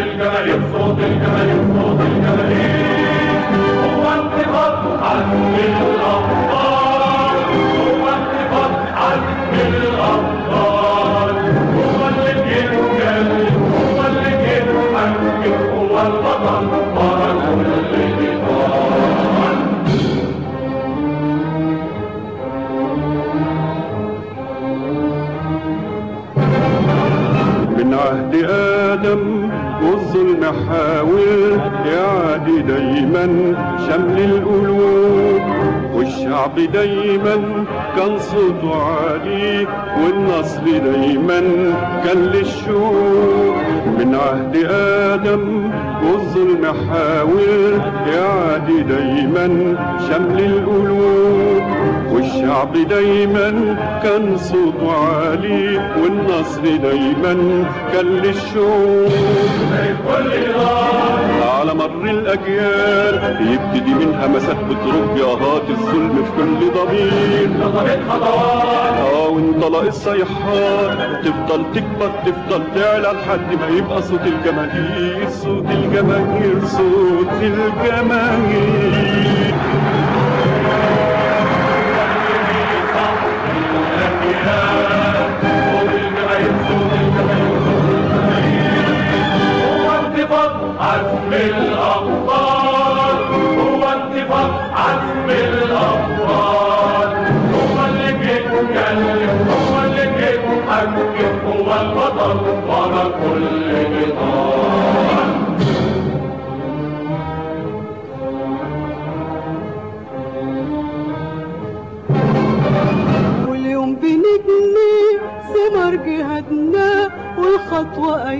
الجمل صوت الجمل صوت الجمل هو انتقاد عدو والظلم حاول يعادي دايما شمل القلوب والشعب دايما كان صوته عالي والنصر دايما كان للشوق. من عهد آدم والظلم حاول يعادي دايما شمل القلوب والشعب دايما كان صوته عالي والنصر دايما كان للشوق على مر الأجيال يبتدي من همسات بتربي أهات الظلم في كل ضمير. آه وانطلق الصيحات تفضل تكبر تفضل تعلى لحد ما يبقى صوت الجماهير صوت الجماهير صوت الجماهير. الأبطال هو عزم الأبطال هو اللي بيتكلم هو اللي بيتحكم هو البطل ورا كل واليوم بنبني جهادنا والخطوة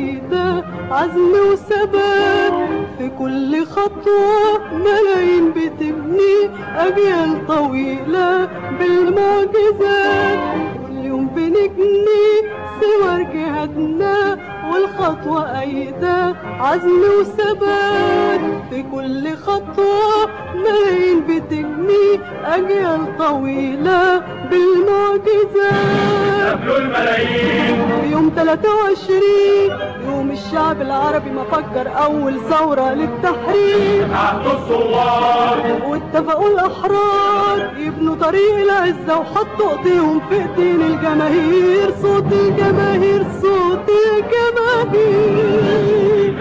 عزم وثبات. في كل خطوة ملايين بتبني أجيال طويلة بالمعجزات. واليوم بنبني ثمر جهادنا والخطوة أيدة عزم وثبات. في كل خطوة ملايين بتبني أجيال طويلة بالمعجزات. قبلوا الملايين. يوم 23 يوم الشعب العربي ما فكر أول ثورة للتحرير. عهد الثوار. واتفقوا الأحرار يبنوا طريق العزة وحطوا ايديهم في ايدين الجماهير. صوت الجماهير صوت الجماهير. الأجيال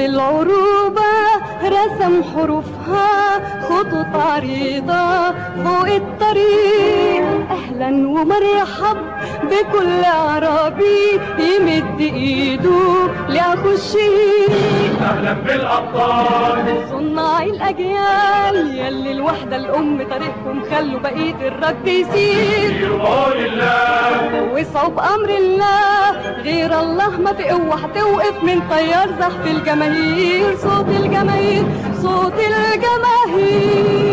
بطل العروبة رسم حروفها خطوط عريضة فوق الطريق. أهلا ومرحب بكل عربي يمد إيده لأخو الشقيق أهلا بالأبطال صناع الأجيال يلي الوحدة الأم طريقكم خلوا بقية الرد يسير. يقول الله. وصعب أمر الله غير الله ما في قوة هتوقف من طيار زحف الجماهير. صوت الجماهير صوت هو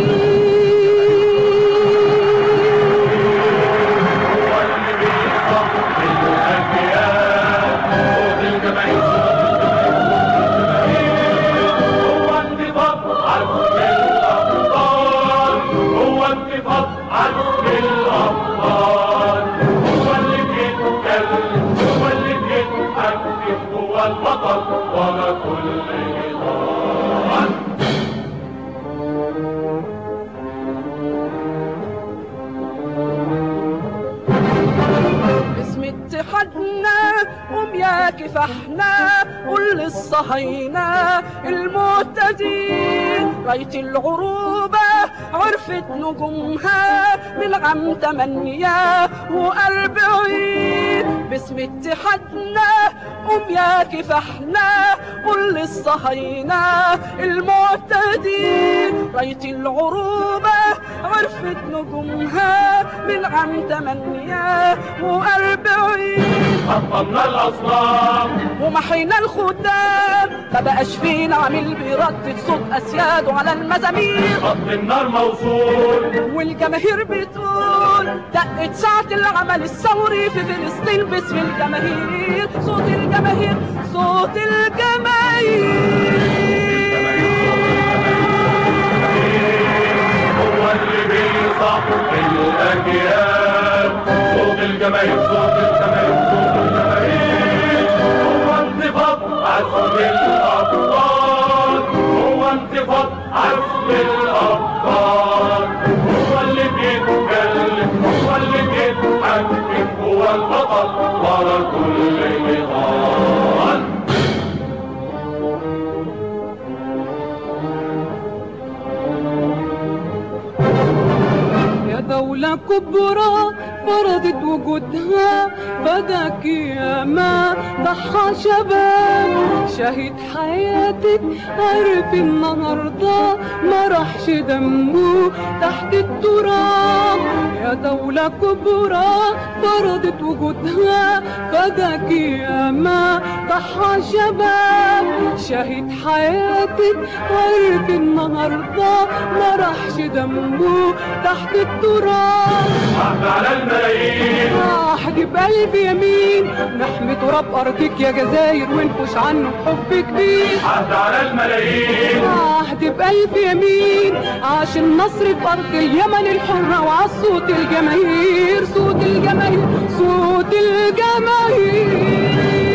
للصهاينة المعتدين. راية العروبة عرفت نجومها من غم تمنيا وقلب عيد باسم اتحادنا قوم يا كفاحنا قول للصهاينة المعتدين. راية العروبة عرفت نجومها من غم تمنيا وقلب عيد حطمنا الأصنام. ومحينا الختام ما بقاش فينا عامل بيردد صوت اسياده على المزامير. خط النار موصول والجماهير بتقول دقت ساعة العمل الثوري في فلسطين باسم الجماهير. صوت الجماهير صوت الجماهير. هو اللي بيصح الأجيال. صوت الجماهير صوت الجماهير صوت الجماهير. هو انتفاض عزم الأبطال هو انتفاض عزم الأبطال هو اللي بيتكلم هو اللي بيتحكم هو البطل ورا كل نضال. دولة كبرى فرضت وجودها بدا قيامة ضحى شباب شهيد حياتك عارف النهاردة ما راحش دمه تحت التراب. يا دولة كبرى فرضت وجودها بدا قيامة ضحى شباب. شهيد حياتك عارف النهاردة ما راحش دمه تحت التراب. على الملايين. احدي بقلبي يمين نحمي تراب أرضك يا جزاير ونفوش عنه بحب كبير. عهد على الملايين. احدي بقلبي يمين عاش النصر في أرض اليمن الحرة وعلى صوت الجماهير صوت الجماهير صوت الجماهير.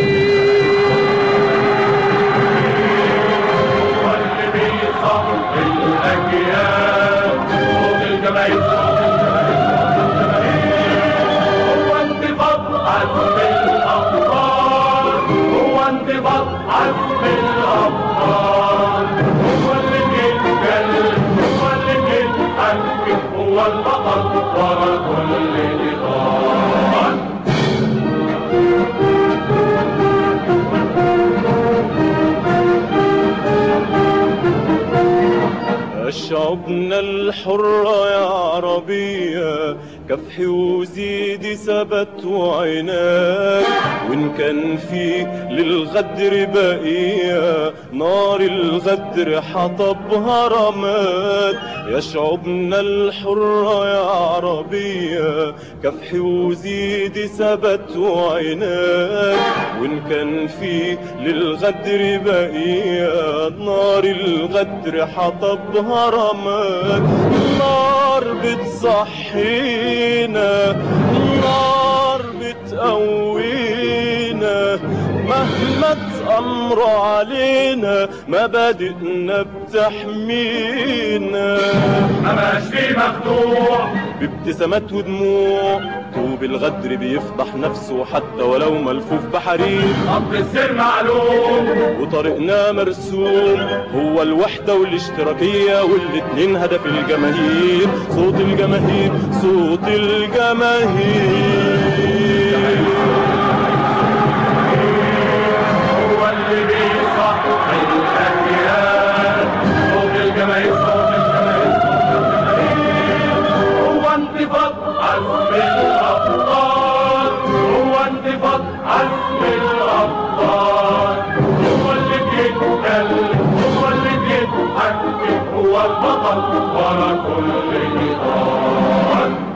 الحرة يا عربية كفحي وزيدي ثبت وعناد وإن كان في للغدر بقية نار الغدر حطبها رماد يا شعوبنا الحرة يا عربية كفحي وزيدي ثبت وعناد وإن كان في للغدر بقية نار الغدر حطبها رماد النار بتصحينا النار بتقوينا. تأمروا علينا مبادئنا بتحمينا. ما بقاش فيه مخدوع بابتسامات ودموع طوب الغدر بيفضح نفسه حتى ولو ملفوف بحرير. خط السير معلوم. وطريقنا مرسوم هو الوحدة والاشتراكية والاتنين هدف الجماهير. صوت الجماهير صوت الجماهير. هو البطل كل نضال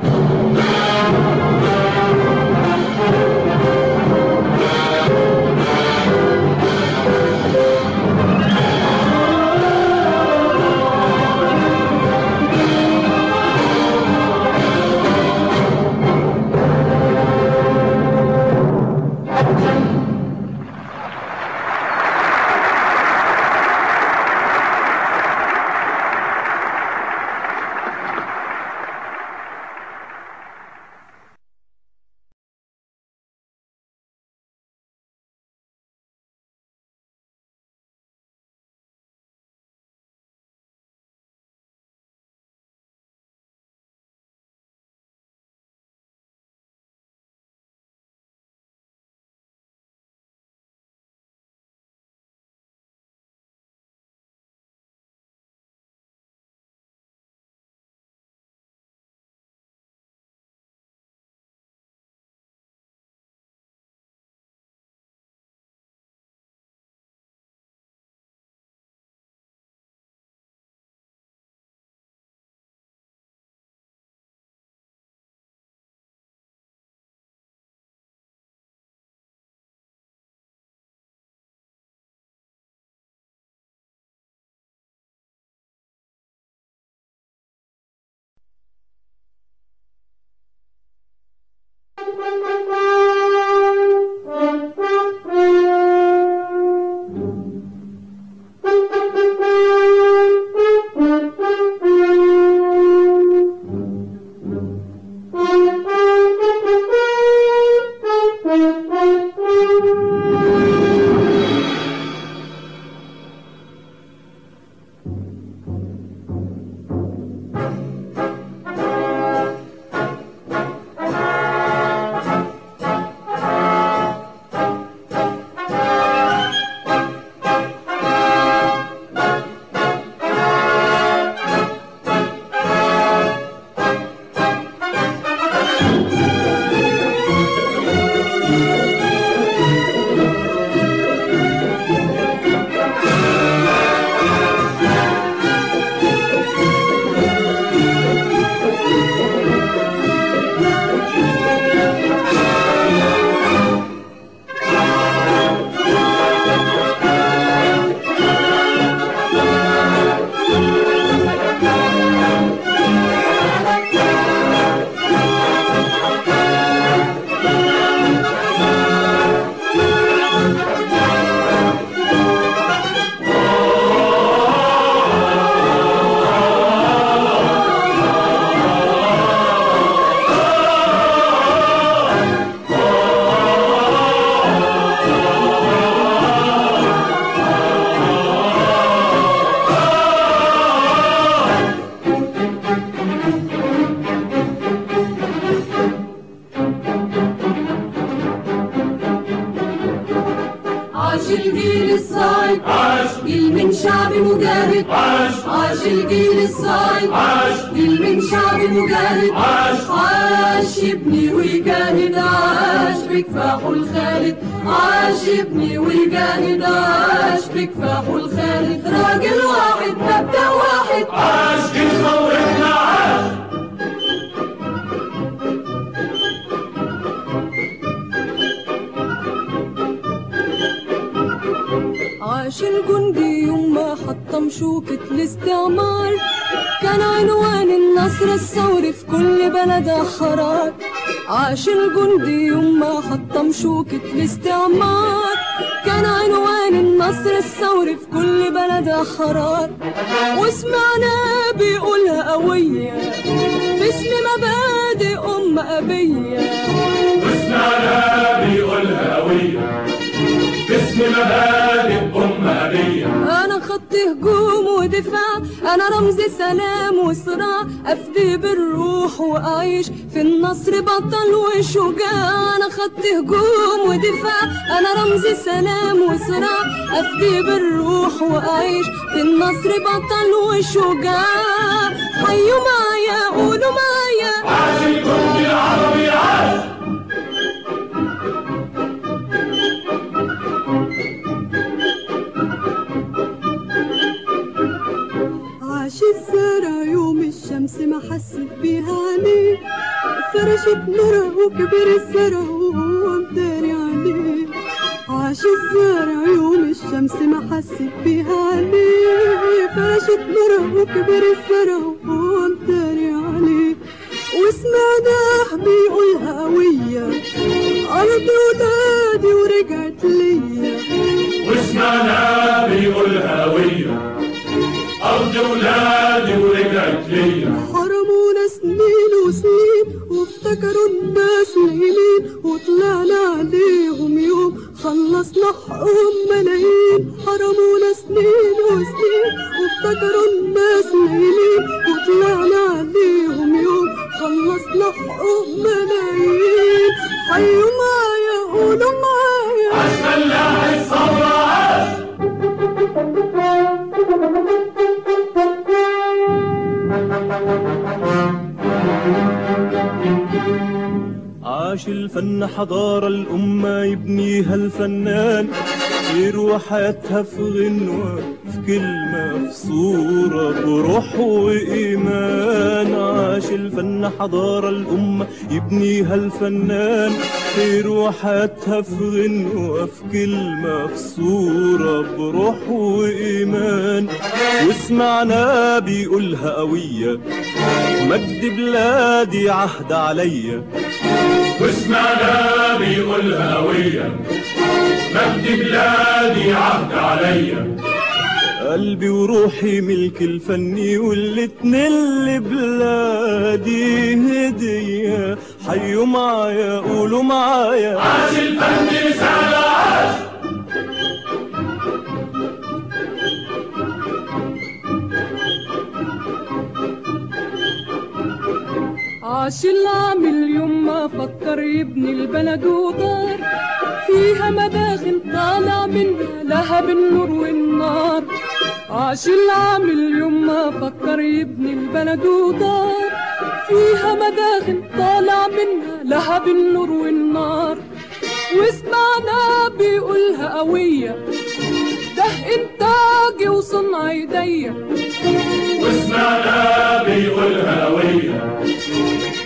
عاش الجندي يوم ما حطم شوكة الاستعمار. كان عنوان النصر الثوري في كل بلد حرار. عاش الجندي يوم ما حطم شوكة الاستعمار. كان عنوان النصر الثوري في كل بلد حرار. وسمعنا بيقولها قوية باسم مبادئ أم أبية. وسمعنا بيقولها قوية باسم مبادئ أم أبية أنا خط هجوم ودفاع أنا رمز سلام وصراع. أفدي بالروح وأعيش في النصر بطل وشجاع. أنا خط هجوم ودفاع أنا رمز سلام وصراع. أفدي بالروح وأعيش في النصر بطل وشجاع. حيوا معايا قولوا معايا. عاش الجندي العربي عاش ما حست بيها عليه فرشت نورها وكبر الزرع وهو مداري عليه عاش الزرع يوم الشمس ما حست بيها عليه فرشت نورها وكبر الزرع وهو مداري عليه وسمعناه بيقولها قوية أرض ولادي ورجعت ليا. وسمعنا بيقولها قوية أرض ولادي ورجعت ليا. وافتكروا الناس ليلين وطلعنا عليهم يوم خلصنا حقهم ملايين. حرمونا سنين وسنين وافتكروا الناس ليلين وطلعنا عليهم يوم خلصنا حقهم ملايين. حيوا عاش الفن حضارة الأمة يبنيها الفنان يروى حياتها في غنوة في كلمة في صورة بروح وإيمان. عاش الفن حضارة الأمة يبنيها الفنان يروى حياتها في غنوة في كلمة في صورة بروح وإيمان. وسمعنا بيقولها قوية مجد بلادي عهد عليا. وسمعنا بيقولها قوية مجد بلادي عهد عليا قلبي وروحي ملك الفني والاتنين لبلادي هدية. حيوا معايا قولوا معايا. عاش الفن رسالة عاش عاش العامل يوم ما فكر يبني البلد ودار فيها مداخل طالع منها لهب النور والنار. عاش العامل يوم ما فكر يبني البلد ودار فيها مداخل طالع منها لهب النور والنار. وسمعنا بيقولها قوية ده إنتاجي وصنع إيديا. وسمعنا بيقولها قوية.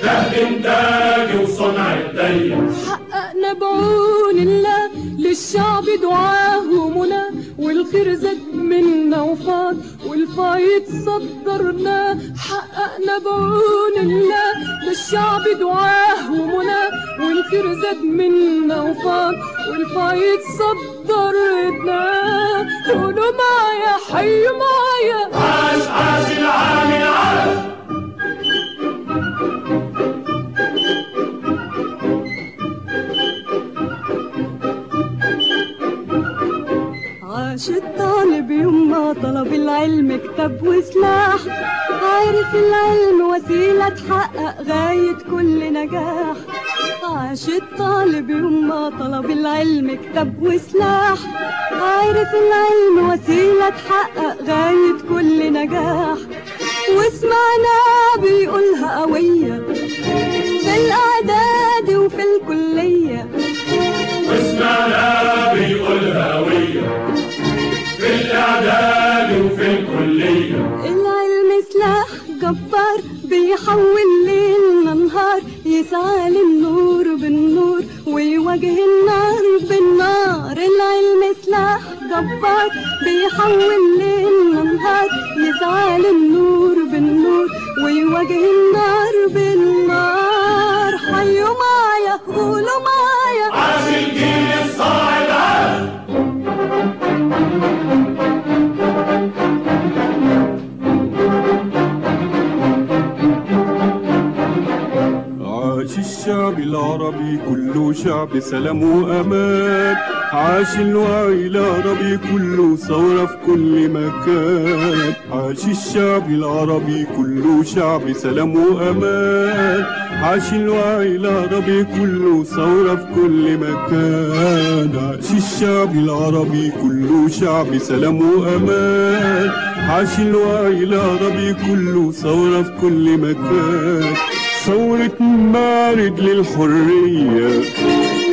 ده إنتاجي وصنع إيديا حققنا بعون الله للشعب دعاه ومنى والخير زاد منا وفاض والفايد صدرناه حققنا بعون الله للشعب دعاه ومنى والخير زاد منا وفاض والفايد صدرناه قولوا معايا حيوا معايا. عاش عاش العامل عاش عاش الطالب يوم ما طلب العلم كتاب وسلاح. عارف العلم وسيلة تحقق غاية كل نجاح. عاش الطالب يوم ما طلب العلم كتاب وسلاح. عارف العلم وسيلة تحقق غاية كل نجاح. وسمعنا بيقولها قوية في الإعداد وفي الكلية. واسمعنا بيقولها هوية في الإعداد وفي الكلية العلم سلاح جبار بيحول ليلنا نهار يسعى للنور بالنور ويواجه النار بالنار. العلم سلاح جبار بيحول ليلنا نهار يسعى للنور بالنور ويواجه النار بالنار. حيوا معايا قولوا معايا عاش الجيل الصاعد. عاش عاش الشعب العربي كله شعب سلام وأمان. عاش الوعي العربي كله ثورة في كل مكان. عاش الشعب العربي كله شعب سلام وأمان. عاش الوعي العربي كله ثورة في كل مكان. عاش الشعب العربي كله شعب سلام وأمان. عاش الوعي العربي كله ثورة في كل مكان. ثورة مارد للحرية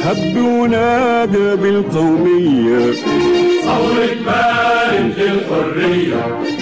هب ونادى بالقومية. ثورة بارد للحرية.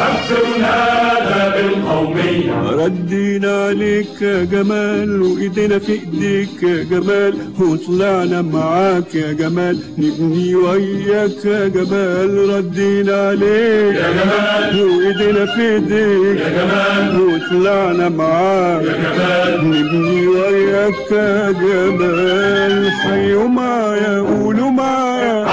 ونادى بالقومية ردينا عليك يا جمال وإيدينا في إيديك يا جمال. وطلعنا معاك يا جمال نبني وياك يا جمال. ردينا عليك يا جمال. وإيدينا في إيديك يا جمال. وطلعنا معاك. يا جمال. نبني وياك يا جمال. حيوا معايا قولوا معايا.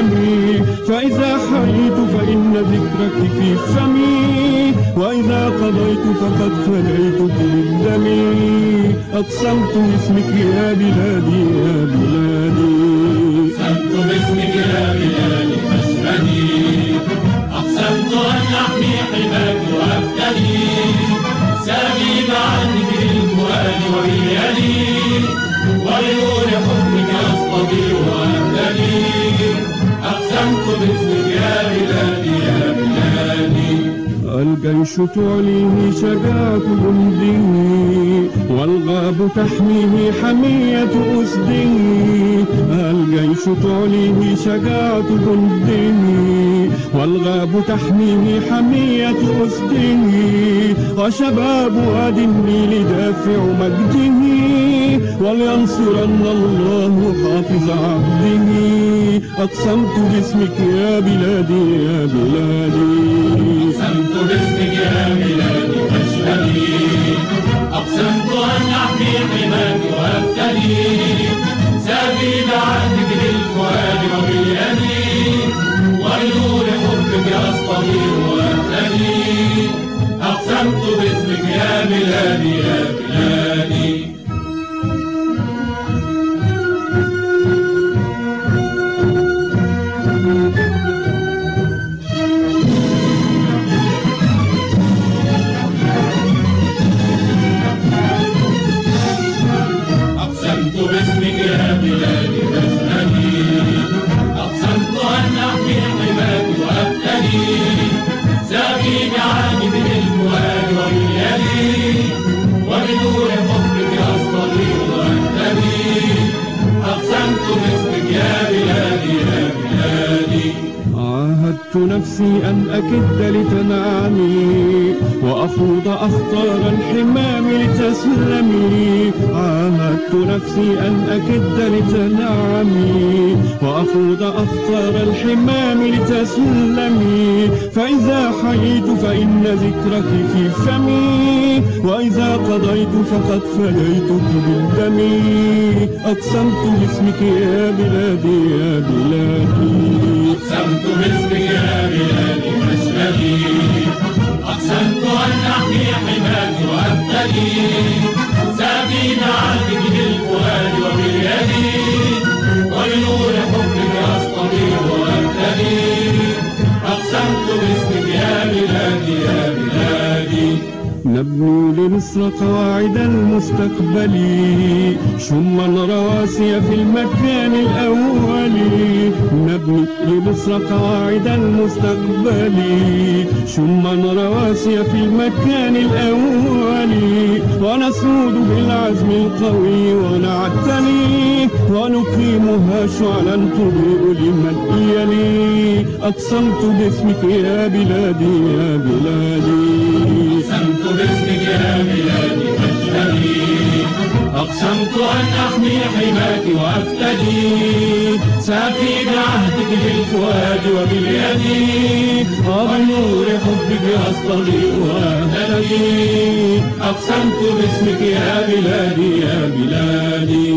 لتسلمي فإذا حييت فإن ذكرك في فمي وإذا قضيت فقد فنيت بالدم أقسمت باسمك يا بلادي يا بلادي. أقسمت باسمك يا بلادي فاشهدي أقسمت أن أحمي حماك وأبتدي. سامي عنك بالفؤاد وباليد. ولنور حبك وأبتدي بلادي يا بلادي الجيش تعليه شجاعة جنده والغاب تحميه حمية أسده الجيش تعليه شجاعة جنده والغاب تحميه حمية أسده وشباب واد النيل دافع مجده ولينصرن الله حافظ عبده. أقسمت باسمك يا بلادي يا بلادي. باسمك يا بلادي فاشهدي أقسمت أن أحمي حماك وأبتدي سبيل عهدك بالفؤاد وباليد ولنور حبك أصطدي وأبتدي أقسمت باسمك يا بلادي يا بلادي ذكرك في فمي وإذا قضيت فقد فديتك بالدم. أقسمت باسمك يا بلادي يا بلادي. أقسمت باسمك يا بلادي فاشهدي أقسمت أن أحمي حماك وأبتدي سبيل عهدك نبني لمصر قواعد المستقبل. شما رواسي في المكان الأول. نبني لمصر قواعد المستقبل. شما رواسي في المكان الأول. ونسود بالعزم القوي ونعتني. ونقيمها شعلا تضيء لمن يلي أقسمت باسمك يا بلادي يا بلادي. باسمك يا بلادي فاشهدي. أقسمت أن أحمي حماك وأفتدي. سافي بعهدك بالفؤاد وباليد. وبنور حبك أصطدي وأهتدي أقسمت باسمك يا بلادي يا بلادي.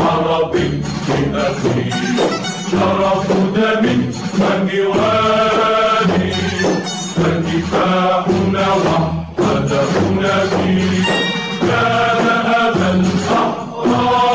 عربي من أخي. شرف دم من جواري فكفاحنا وحدتنا فيه. كان أبا الأحرار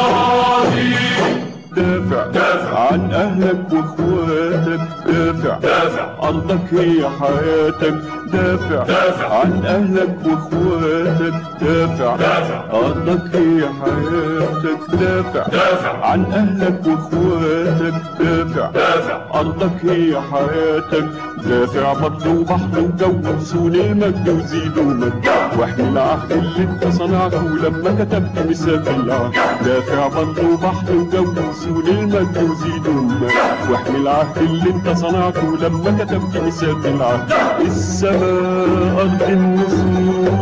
دافع. عن أهلك واخواتك دافع. دافع. ارضك هي حياتك دافع. دافع. عن أهلك وإخواتك دافع. دافع. ارضك هي حياتك دافع. دافع. عن أهلك وإخواتك دافع. دافع. ارضك هي حياتك دافع. بطل وبحر وجو وصول المجد وزيدوا مجد واحمي العهد اللي انت صنعته لما كتبت ميثاق العهد دافع. بطل وبحر وجو وصول المجد وزيدوا مجد واحمي العهد اللي انت صنعته لما كتبت ميثاق العهد السماء ارض النصور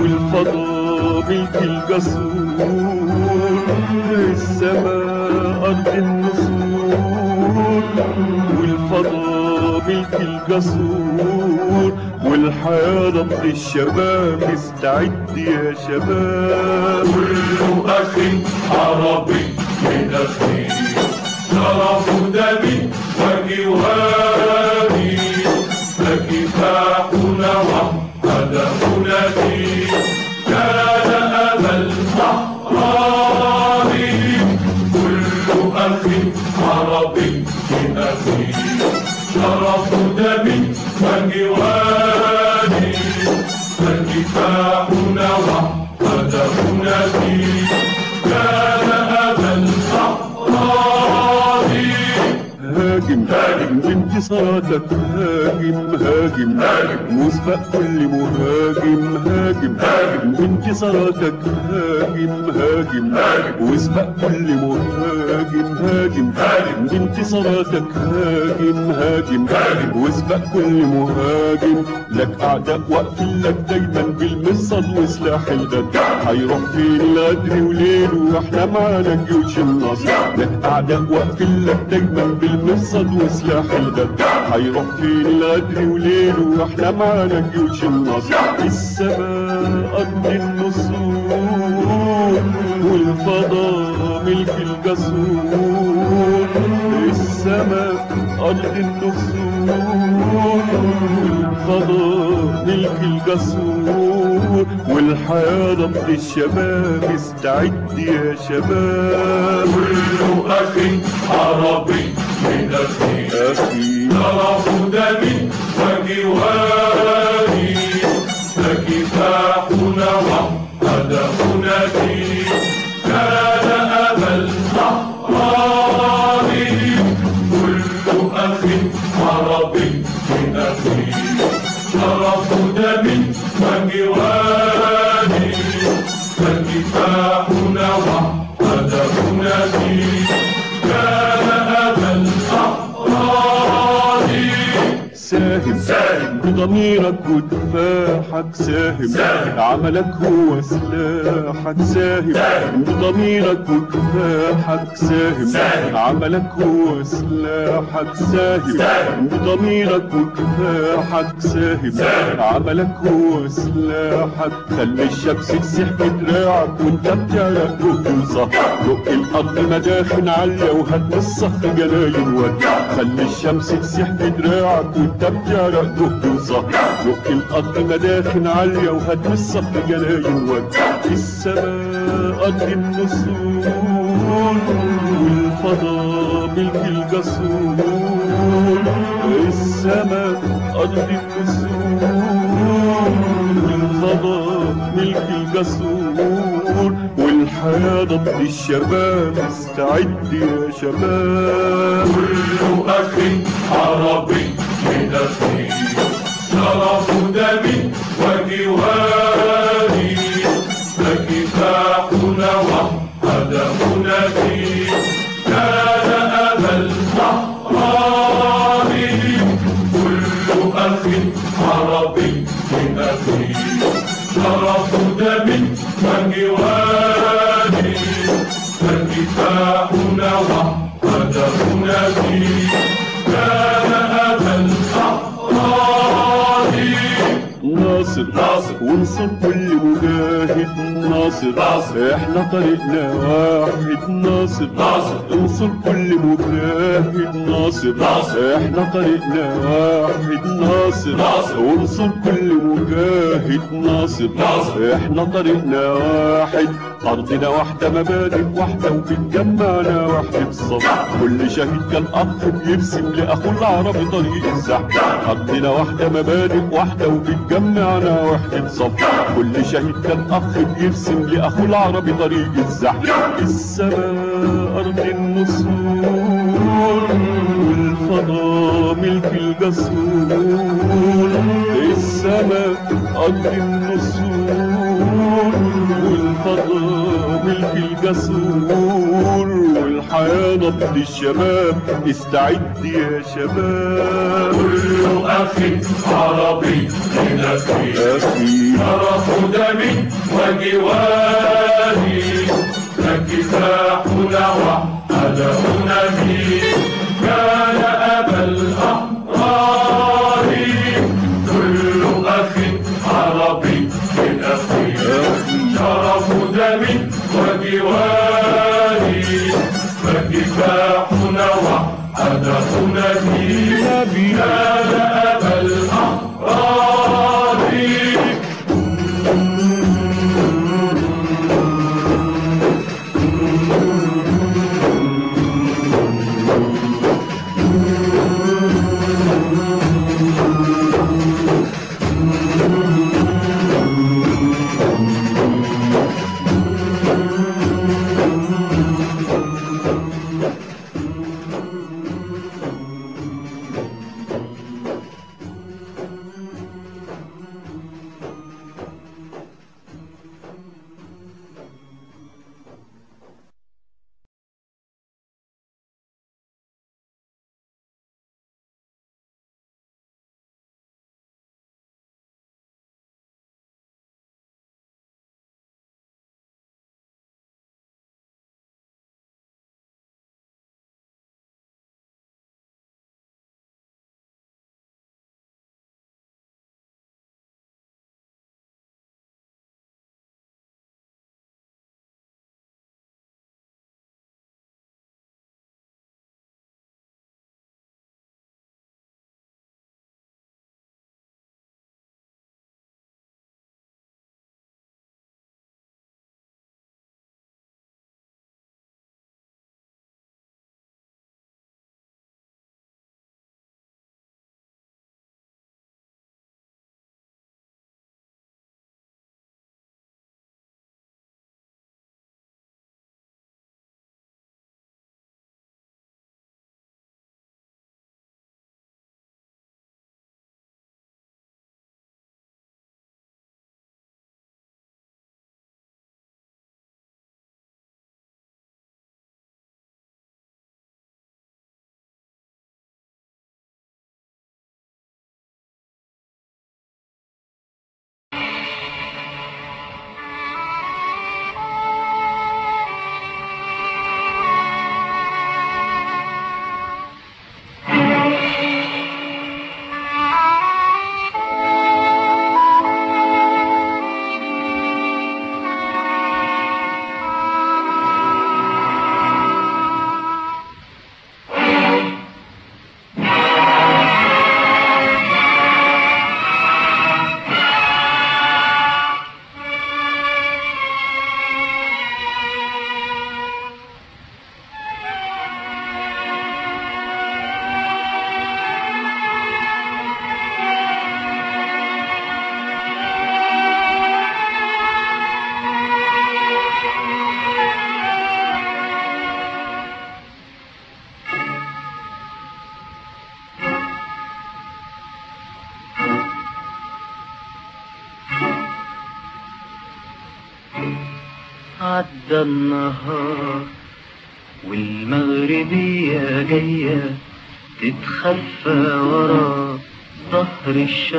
والفضاء ملك الجسور السماء ارض النصور والفضاء ملك الجسور والحياة ضد الشباب استعد يا شباب. كل أخ عربي من أخي دمي وجواري فكفاحنا وحدهنا فيه كان هاجم بانتصاراتك هاجم هاجم. مسبق كل مهاجم هاجم بانتصاراتك هاجم هاجم. واسبق كل مهاجم هاجم. بانتصاراتك هاجم هاجم. واسبق كل مهاجم لك أعداء واقفين لك دايما بالمصد وسلاح الغد هيروح فين الغدر وليله وإحنا معانا جيوش النصر لك أعداء واقفين لك دايما بالمصد وسلاح الغد هيروح فين الغدر وليله وإحنا معانا جيوش النصر. السماء ارض النصور والفضاء ملك الجسور. السماء أرض النصور والفضاء ملك الجسور. والحياة ضد الشباب استعد يا شباب. كل أخ عربي من أخي. أخي شرف دمي وجواري ساهم. بضميرك ودفاعك ساهم. عملك هو سلاحك ساهم. بضميرك ودفاعك ساهم. عملك هو سلاحك ساهم. بضميرك ودفاعك ساهم. عملك هو سلاحك خلي الشمس تسيح بدراعك وانت بتعرق توصل دق الأرض مداخن عالية وهد الصخر جناين ودع خلي الشمس تسيح بدراعك وانت بتعرق توصل دق الأرض مداخن عالية وهد الصخر جناين ودع السماء أرض النسور والفضاء ملك الجسور. السماء أرض النسور والفضاء ملك الجسور. والحياة ضد الشباب استعد يا شباب. كل أخ ناصر ناصر. إحنا طريقنا واحد ناصر ناصر. انصر كل مجاهد ناصر ناصر. إحنا طريقنا واحد ناصر ناصر. وانصر كل مجاهد ناصر ناصر. إحنا طريقنا واحد ارضنا واحدة مبادئ واحدة وبتجمعنا واحد بصف كل شهيد كان أخ بيرسم لاخوه العربي طريق الزحف. ارضنا واحدة مبادئ واحدة وبتجمعنا واحد صف كل شهيد كان أخ بيرسم لاخوه العربي طريق الزحف. السماء أرض النصور والفضاء ملك الجسور. السماء أرض النصور والفضاء ملك الجسور والحياة نبض الشباب استعد يا شباب. كل أخ عربي لنفسي أخي. شرف دمي وجواري. فكفاحنا وحدهنا بي كان وجواري فكفاحنا وحدهنا بي نبي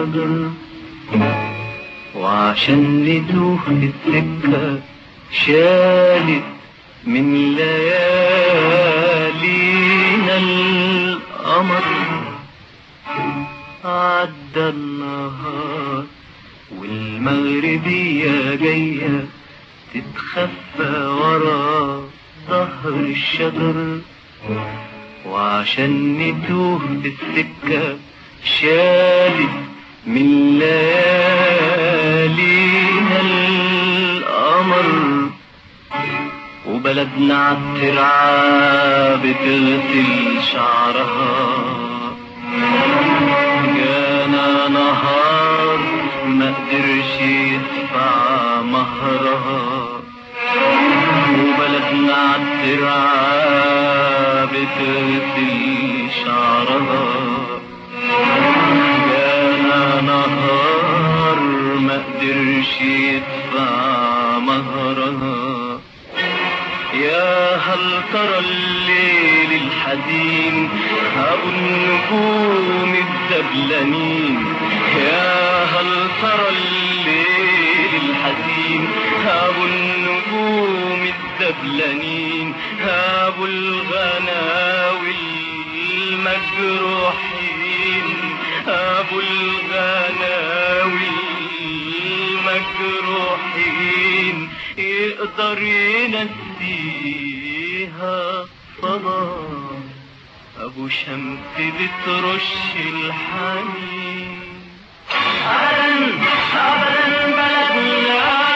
الشجرة وعشان في السكة شالت من ليالينا القمر. عدى النهار والمغربية جاية تتخفى ورا ظهر الشجر. وعشان نتوه في السكة شالت من ليالينا القمر. وبلدنا عالترعة بتغسل شعرها. جانا نهار ما قدرش يدفع مهرها. وبلدنا عالترعة بتغسل شعرها. مهرها يا هل ترى الليل الحزين؟ أبو النجوم الدبلانين يا هل ترى الليل الحزين؟ أبو النجوم الدبلانين أبو الغناوي المجروحين يقدر ينسيها صلاة أبو شمس بترش الحنين. أبدا أبدا بلدنا.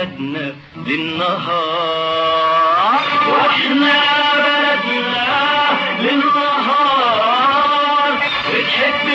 بلدنا للنهار. وإحنا بلدنا للنهار. بتحب